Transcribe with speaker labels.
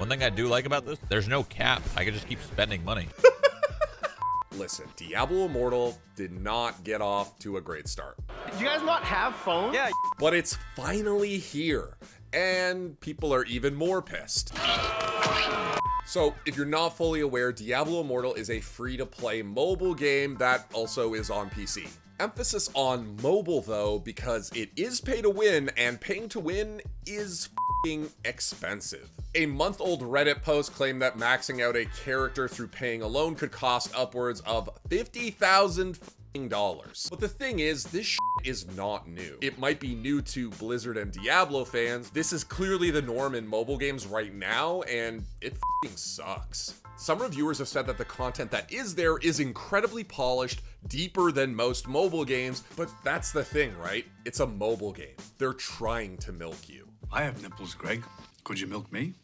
Speaker 1: One thing I do like about this, there's no cap. I can just keep spending money.
Speaker 2: Listen, Diablo Immortal did not get off to a great start.
Speaker 3: Do you guys not have phones?
Speaker 4: Yeah.
Speaker 2: But it's finally here, and people are even more pissed. So, if you're not fully aware, Diablo Immortal is a free to play mobile game that also is on PC. Emphasis on mobile though, because it is pay to win, and paying to win is fing expensive. A month old Reddit post claimed that maxing out a character through paying alone could cost upwards of 50,000 dollars. But the thing is, this is not new. It might be new to Blizzard and Diablo fans. This is clearly the norm in mobile games right now, and it sucks. Some reviewers have said that the content that is there is incredibly polished, deeper than most mobile games, but that's the thing, right? It's a mobile game. They're trying to milk you.
Speaker 5: I have nipples, Greg. Could you milk me?